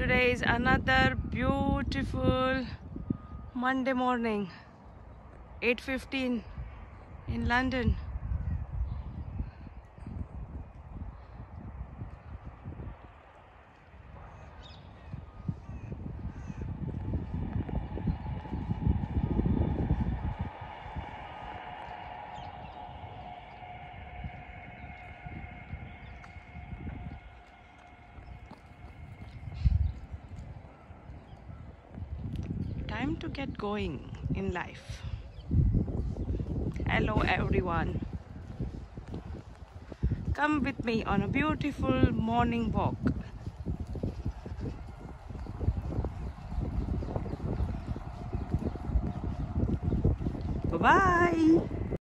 Today is another beautiful Monday morning, 8.15 in London. Time to get going in life. Hello, everyone. Come with me on a beautiful morning walk. Bye bye.